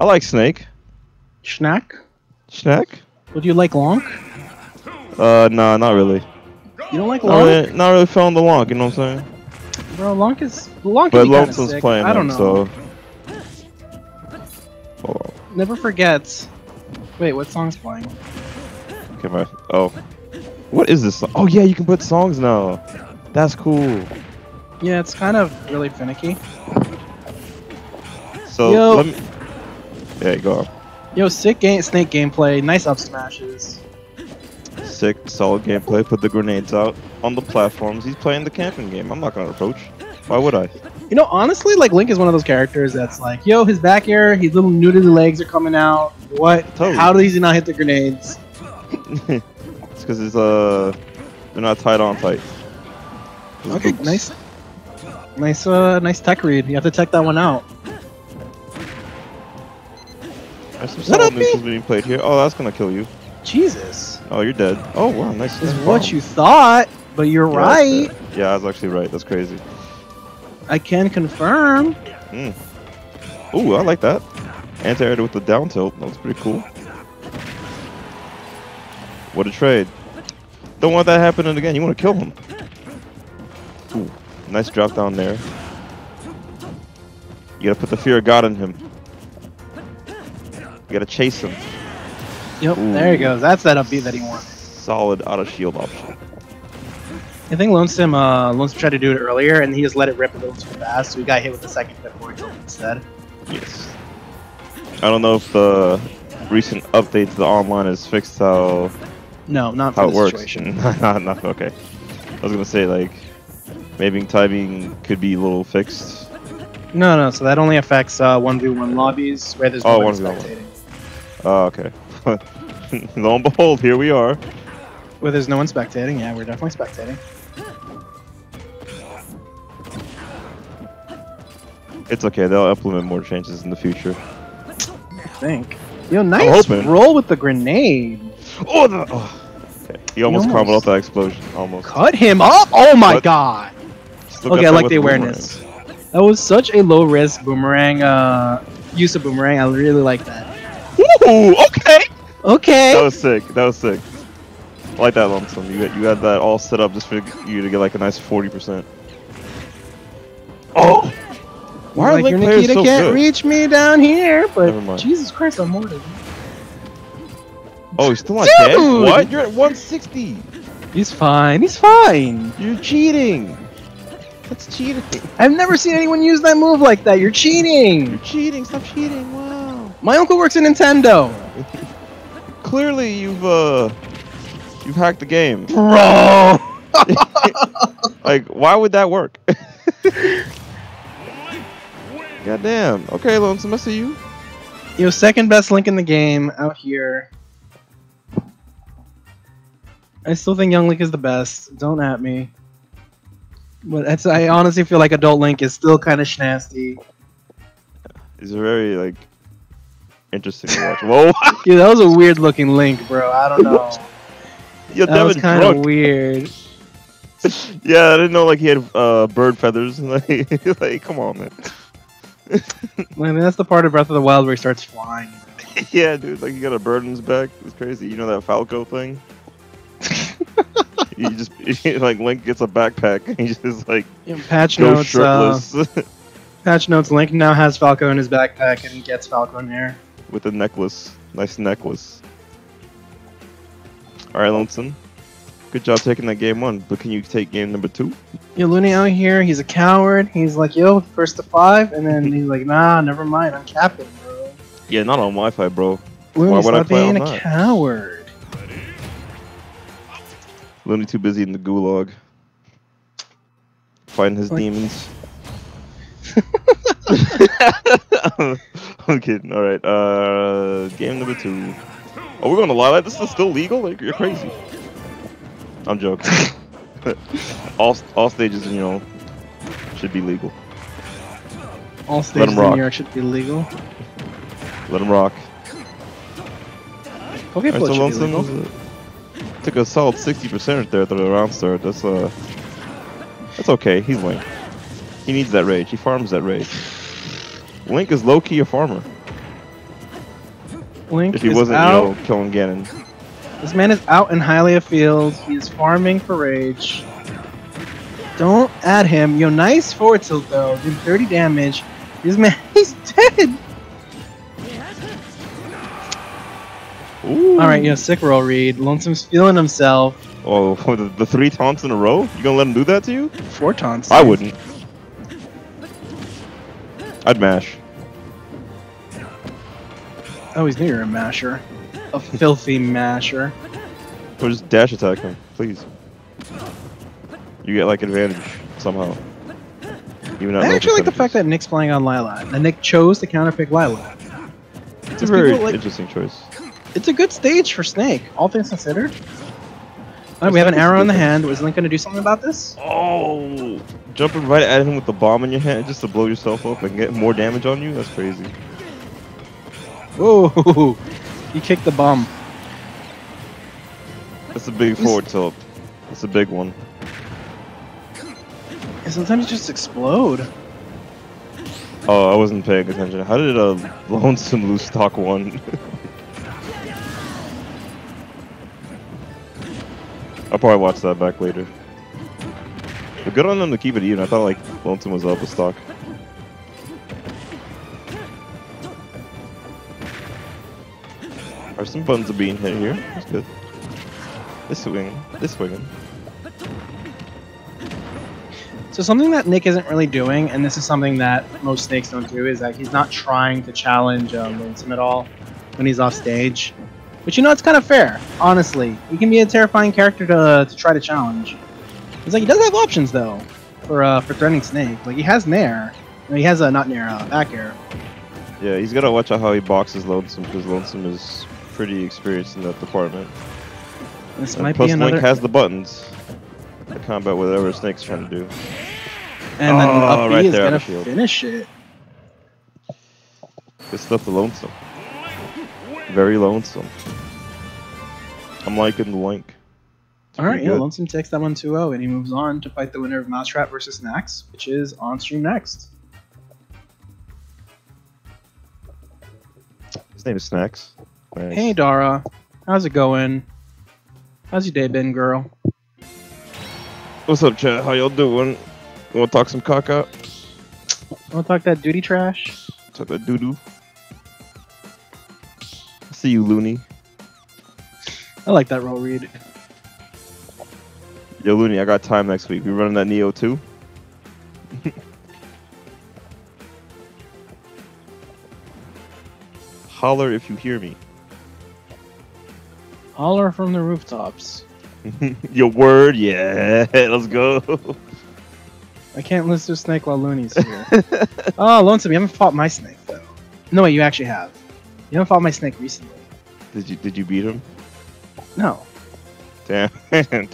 I like Snake. Schnack. Snack? Would you like Lonk? Uh, nah, not really. You don't like Not Lonk? really, not really feeling the lonk, you know what I'm saying? Bro, Lonk is Lonk But can be Lonesome's playing I don't him, know. so. Hold Never forgets. Wait, what song's playing? on. Okay, my. Oh. What is this? song? Oh, yeah, you can put songs now. That's cool. Yeah, it's kind of really finicky. So, Yo. let me. Yeah, go on. Yo, sick game, snake gameplay, nice up smashes. Sick, solid gameplay. Put the grenades out on the platforms. He's playing the camping game. I'm not gonna approach. Why would I? You know, honestly, like Link is one of those characters that's like, yo, his back air, his little nudity legs are coming out. What? Totally. How does he not hit the grenades? it's because it's uh, they're not tied on tight. Those Okay, boots. nice, nice, uh, nice tech read. You have to check that one out. There's some up, being played here. Oh, that's gonna kill you. Jesus, Oh, you're dead. Oh, wow, nice. is nice what bomb. you thought, but you're Yeah, right. it. Yeah, I was actually right. That's crazy. I can confirm. Mm. Ooh, I like that. Anti-air with the down tilt. That was pretty cool. What a trade. Don't want that happening again. You want to kill him. Ooh, nice drop down there. You gotta put the fear of God in him. You gotta chase him. Yep, Ooh. there he goes. That's that up B that he wants. Solid auto shield option. I think Lonesome, uh, Lonesome tried to do it earlier, and he just let it rip a little too fast, so he got hit with the second hit instead. Yes. I don't know if the recent update to the online has fixed how No, not for how it works. situation. not, not okay. I was gonna say like maybe timing could be a little fixed. No, no. So that only affects uh, 1v1 lobbies where there's Oh, no one 1v1. spectating. Oh, okay. Lo and behold, here we are. Where there's no one spectating, yeah, we're definitely spectating. It's okay. They'll implement more changes in the future. I think. Yo, nice roll with the grenade. Oh, the, oh. Okay. He almost almost- crumbled off that explosion. Almost. Cut him up! Oh my What? god! Okay, I like the awareness. That was such a low risk boomerang uh, use of boomerang. I really like that. Ooh, okay. Okay. That was sick. That was sick. I like that lump sum. You got you got that all set up just for you to get like a nice forty percent. Oh. Why are like, Link your Nikita so can't good? reach me down here, but Never mind. Jesus Christ, I'm mortal. Oh, he's still not Dude! dead. What? You're at 160. He's fine. He's fine. You're cheating. That's cheating. I've never seen anyone use that move like that. You're cheating! You're cheating. cheating. Stop cheating. Wow. My uncle works at Nintendo. Clearly, you've uh, you've hacked the game. Bro. Like, why would that work? Goddamn. Okay, Lonesome, I see you. Yo, second best link in the game out here. I still think Young Link is the best. Don't at me. But it's, I honestly feel like Adult Link is still kind of schnasty. He's very like interesting to watch. Whoa. Yeah, that was a weird looking Link, bro. I don't know. Yo, That was kind of weird. Yeah, I didn't know like he had uh, bird feathers. Like, like, come on, man. I mean, that's the part of Breath of the Wild where he starts flying. yeah, dude, like he got a bird in his back. It's crazy. You know that Falco thing? you just like Link gets a backpack and he just like Yeah, patch notes. Uh, patch notes. Link now has Falco in his backpack and gets Falco in there. With a necklace. Nice necklace. All right, Lonesome. Good job taking that game one, but can you take game number two? Yo, Looney out here, he's a coward. He's like, yo, first to five, and then he's like, nah, never mind, I'm capping, bro. Yeah, not on Wi-Fi, bro. Looney, Why would I play being a that? coward. Looney too busy in the gulag, fighting his Like- demons. I'm kidding. All right. Uh, game number two. Oh, we're going to lie. This is still legal? Like, you're crazy. I'm joking. all all stages, you know, should be legal. All stages in. New York should be legal. Let him rock. Pokeflip Alright, so Lonesome uh, took a solid 60% there at the round start. That's uh, that's okay. He's Link. He needs that rage. He farms that rage. Link is low key a farmer. Link If he is wasn't, out. you know, killing Ganon. This man is out in Hyrule Field. He is farming for Rage. Don't add him. Yo, nice forward tilt though. Did 30 damage. This man, he's dead. Ooh. All right, yo, sick roll read. Lonesome's feeling himself. Oh, the, the three taunts in a row? You gonna let him do that to you? Four taunts. I wouldn't. I'd mash. Oh, he's near a masher. A filthy masher. Or just dash attack him, please. You get like advantage somehow. Even I actually like the fact that. Nick's playing on Lylat. And Nick chose to counterpick Lylat. it's a very like- interesting choice. It's a good stage for Snake, all things considered. Alright, Snake we have an arrow in the hand. Was Link gonna do something about this? Oh, jumping right at him with the bomb in your hand just to blow yourself up and get more damage on you? That's crazy. Whoa! He kicked the bomb. That's a big He's- forward tilt. That's a big one. And sometimes just explode. Oh, I wasn't paying attention. How did a lonesome Loose Talk one? I'll probably watch that back later. But good on them to keep it even. I thought like lonesome was up with stock. Are some buttons being hit here? That's good. This swing, this swinging. So something that Nick isn't really doing, and this is something that most snakes don't do, is that he's not trying to challenge um, Lonesome at all when he's off stage. But you know, it's kind of fair, honestly. He can be a terrifying character to, to try to challenge. It's like he does have options though for uh, for threatening Snake. Like he has Nair. No, he has a not Nair, uh, back air. Yeah, he's gotta watch out how he boxes Lonesome because Lonesome is pretty experienced in that department. This And might plus, be another. Link has the buttons to combat whatever Snake's trying to do. and then Oh, up B right is there on gonna the shield. finish it. Good stuff to Lonesome. Very lonesome. I'm liking the Link. All right, yeah. Lonesome takes that one 2-0, and he moves on to fight the winner of Mousetrap versus Snacks, which is on stream next. His name is Snacks. Nice. Hey Dara, how's it going? How's your day been, girl? What's up, chat? How y'all doing? You wanna talk some caca? Wanna talk that duty trash? Talk that doo doo. See you, Looney. I like that roll read. Yo, Looney, I got time next week. We running that Neo too? Holler if you hear me. Holler from the rooftops. Your word, yeah. Let's go. I can't listen to Snake while Looney's here. oh, Lonesome, you haven't fought my Snake though. No, wait, you actually have. You haven't fought my Snake recently. did you did you beat him? No. Damn. Damn.